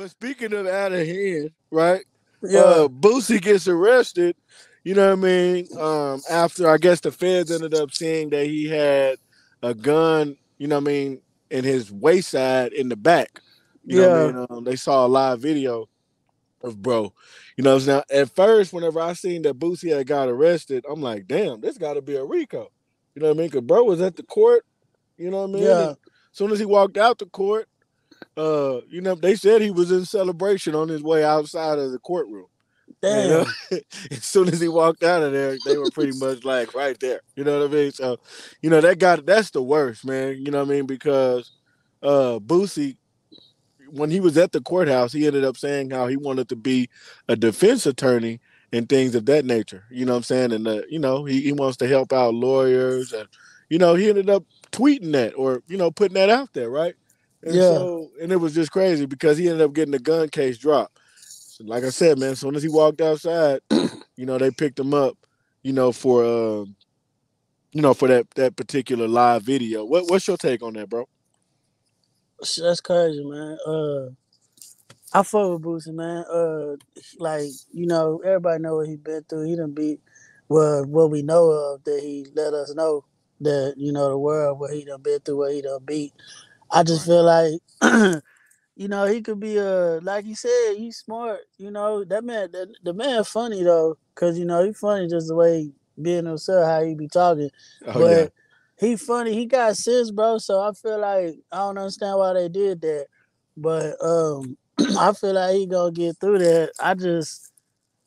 But speaking of out of hand, right? Yeah. Uh, Boosie gets arrested. You know what I mean? Um, after I guess the feds ended up seeing that he had a gun. You know what I mean? In his wayside in the back. You know what I Yeah. mean? Um, they saw a live video of bro. You know, now at first, whenever I seen that Boosie had got arrested, I'm like, damn, this got to be a Rico. You know what I mean? Cause bro was at the court. You know what I mean? Yeah. And soon as he walked out the court, uh, you know, they said he was in celebration on his way outside of the courtroom. You Damn. know? as soon as he walked out of there, they were pretty much like right there. You know what I mean? So, you know, that got that's the worst, man. You know what I mean? Because uh Boosie, when he was at the courthouse, he ended up saying how he wanted to be a defense attorney and things of that nature. You know what I'm saying? And uh, you know, he, he wants to help out lawyers and you know, he ended up tweeting that or, you know, putting that out there, right? And Yeah. so and it was just crazy because he ended up getting the gun case dropped. So like I said, man, as soon as he walked outside, you know, they picked him up, you know, for um, you know, for that that particular live video. What what's your take on that, bro? That's crazy, man. Uh, I fuck with Boosie, man. Uh, like you know, everybody know what he's been through. He done beat well what we know of that he let us know that you know the world what he done been through, what he done beat. I just feel like you know he could be a like you said, he's smart. You know that man, that, the man funny though, cause you know he funny just the way being himself, how he be talking. Oh but yeah. he funny. He got sense, bro. So I feel like I don't understand why they did that. But um I feel like he gonna get through that. I just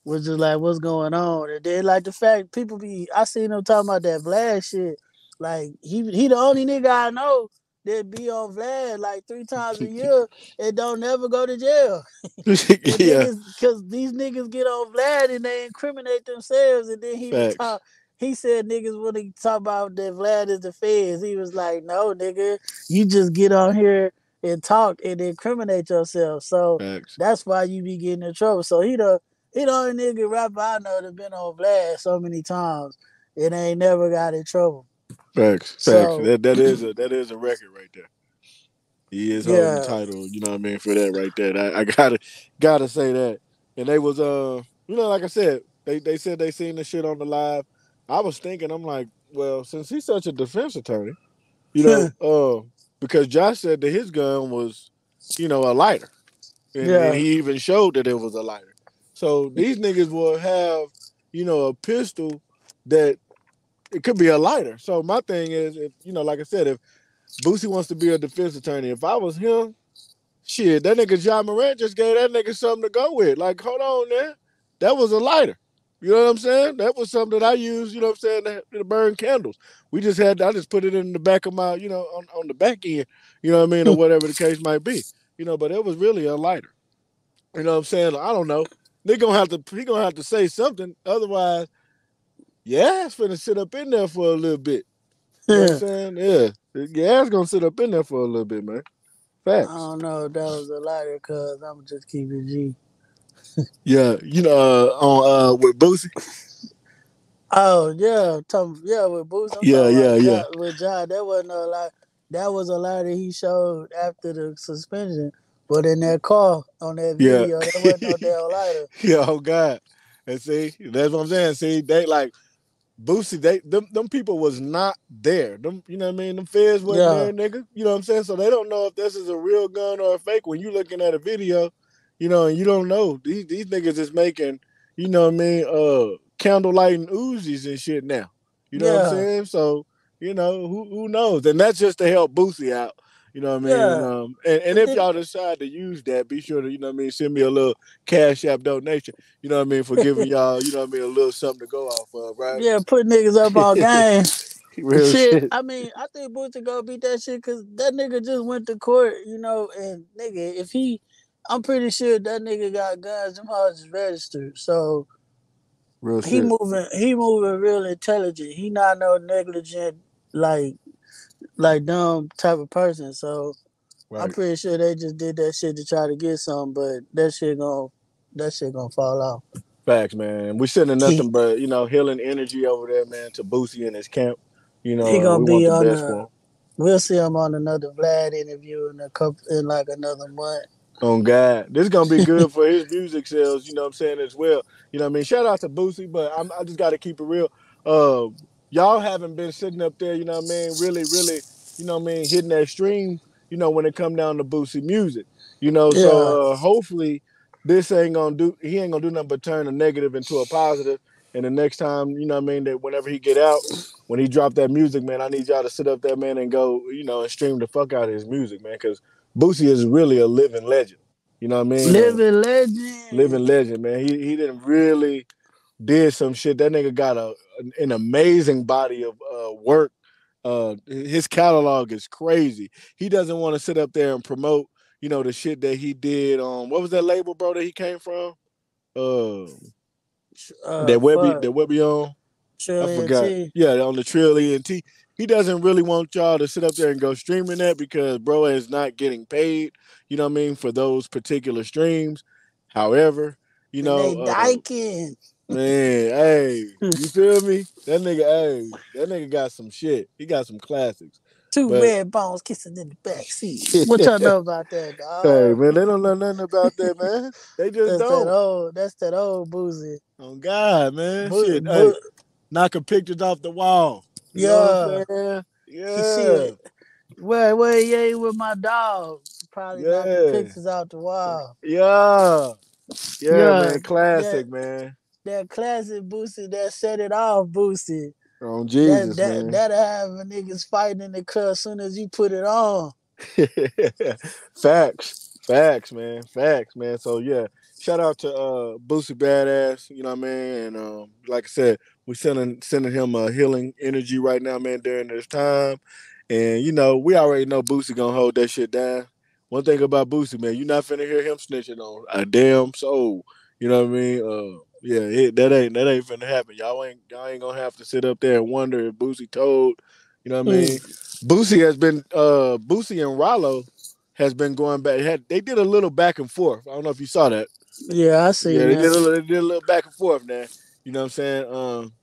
was just like, what's going on? And then like the fact people be I seen them talking about that Vlad shit. Like he he the only nigga I know that be on Vlad like three times a year and don't never go to jail. But yeah. because these niggas get on Vlad and they incriminate themselves, and then he talk. He said niggas when he talk about that Vlad is the feds. He was like, no, nigga, you just get on here and talk and incriminate yourself. So Facts. that's why you be getting in trouble. So he the he the only nigga rapper I know that been on Vlad so many times and ain't never got in trouble. Facts. Facts. So- that that is a that is a record right there. He is holding the title, you know what I mean, for that right there. I, I gotta gotta say that. And they was uh you know, like I said, they they said they seen the shit on the live. I was thinking, I'm like, well, since he's such a defense attorney, you know, uh, because Josh said that his gun was, you know, a lighter. And, Yeah. and he even showed that it was a lighter. So these niggas will have, you know, a pistol that it could be a lighter. So my thing is, if you know, like I said, if Boosie wants to be a defense attorney, if I was him, shit, that nigga Ja Morant just gave that nigga something to go with. Like, hold on, man, that was a lighter. You know what I'm saying? That was something that I used. You know what I'm saying? To, to burn candles. We just had. I just put it in the back of my, you know, on, on the back end. You know what I mean, or hmm. whatever the case might be. You know, but it was really a lighter. You know what I'm saying? I don't know. They gonna have to. He gonna have to say something. Otherwise, yeah, it's finna sit up in there for a little bit. You know what I'm saying? Yeah. Yeah, it's gonna sit up in there for a little bit, man. Facts. I don't know if that was a lighter cause I'm just keeping it G. Yeah, you know, uh, on uh with Boosie. Oh yeah, Tom, yeah, with Boots. Yeah, yeah, yeah. John- With John, that wasn't a lot. That was a lie that he showed after the suspension. But in that car on that Yeah. video, there wasn't no damn lighter. Yeah, oh God. And see, that's what I'm saying. See, they like Boosie, they them, them people was not there. Them, you know what I mean? Them feds wasn't Yeah. there, nigga. You know what I'm saying? So they don't know if this is a real gun or a fake. When you looking at a video, you know, and you don't know. These these niggas is making, you know what I mean, uh candle lighting Uzis and shit now. You know what I'm saying? So, you know, who who knows? And that's just to help Boosie out. You know what I mean? Yeah. And, um, and, and if y'all decide to use that, be sure to, you know what I mean, send me a little cash app donation. You know what I mean, for giving y'all, you know what I mean, a little something to go off of, right? Yeah, put niggas up all game. Real shit, shit. I mean, I think Boosie gonna beat that shit because that nigga just went to court, you know, and nigga, if he, I'm pretty sure that nigga got guns, them hoes is registered. So Real he shit. moving, he moving real intelligent. He not no negligent, like, like dumb type of person. So I'm pretty sure they just did that shit to try to get some, but that shit gonna, that shit gonna fall off. Facts, man. We sending nothing but, you know, healing energy over there, man, to Boosie and his camp. You know, He gonna be on the best the- for him. We'll see him on another Vlad interview in a couple in like another month. On God, this is gonna be good for his music sales. You know what I'm saying as well. You know what I mean. Shout out to Boosie, but I'm, I just got to keep it real. Uh, y'all haven't been sitting up there. You know what I mean. Really, really. You know what I mean. Hitting that stream. You know when it come down to Boosie music. You know, Yeah. so uh, hopefully this ain't gonna do. He ain't gonna do nothing but turn a negative into a positive. And the next time, you know what I mean, that whenever he get out, when he drop that music, man, I need y'all to sit up there, man, and go, you know, and stream the fuck out of his music, man, because Boosie is really a living legend. You know what I mean? Living legend. living legend, man. He he didn't really did some shit. That nigga got a an amazing body of uh, work. Uh, his catalog is crazy. He doesn't want to sit up there and promote, you know, the shit that he did on what was that label, bro, that he came from? Uh, Uh, that Webbie, fuck. that Webbie on. I Shirley and forgot. T. Yeah, on the Trill ENT. He doesn't really want y'all to sit up there and go streaming that because bro is not getting paid, you know what I mean, for those particular streams. However, you And know, they uh. Man, hey, hmm. you feel me? That nigga, hey, that nigga got some shit. He got some classics. Two but- red bones kissing in the back seat. What y'all know about that, dog? Hey, man, they don't know nothing about that, man. They just that's that don't. old. That's that old Boosie. Oh God, man, Boo- shit. boo- Hey, knocking pictures off the wall. You know what I'm saying? Yeah. shit. Where where he ain't with my dog? Probably knocking pictures out the wall. Yeah. Yeah, Yeah, man. Classic, man. That classic Boosie that set it off, Boosie. On That, Jesus, that, man. that'll have a niggas fighting in the club as soon as you put it on. Facts. Facts, man. Facts, man. So yeah. Shout out to uh Boosie Badazz, you know what I mean? And um, like I said, we sending sending him a healing energy right now, man, during this time. And you know, we already know Boosie gonna hold that shit down. One thing about Boosie, man, you're not finna hear him snitching on a damn soul. You know what I mean? Uh yeah, it, that ain't that ain't finna happen. Y'all ain't y'all ain't gonna have to sit up there and wonder if Boosie told. You know what I mean? Boosie has been uh Boosie and Ralo has been going back. Had they did a little back and forth. I don't know if you saw that. Yeah, I see yeah, they did, a little, they did a little back and forth there. You know what I'm saying? Um,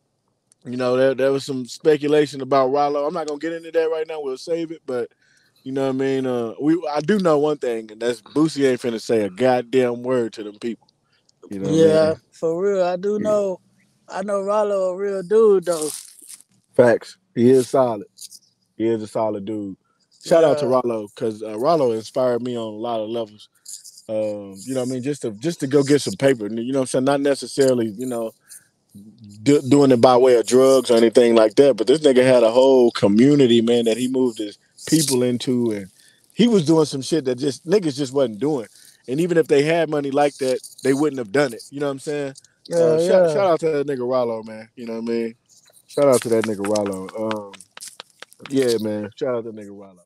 you know, there, there was some speculation about Ralo. I'm not gonna get into that right now. We'll save it, but you know what I mean. Uh, we I do know one thing, and that's Boosie ain't finna say a goddamn word to them people. You know what I Yeah, mean? for real. I do know I know Ralo a real dude though. Facts. He is solid. He is a solid dude. Shout out to Yeah. Ralo because uh, Ralo inspired me on a lot of levels. Um, you know, what I mean, just to just to go get some paper. You know, what I'm saying not necessarily, you know, do, doing it by way of drugs or anything like that. But this nigga had a whole community, man, that he moved his people into, and he was doing some shit that just niggas just wasn't doing. And even if they had money like that, they wouldn't have done it. You know what I'm saying? Yeah, Uh, shout, yeah. shout out to that nigga Ralo, man. You know what I mean? Shout out to that nigga Ralo. Um, yeah, man. Shout out to that nigga Ralo.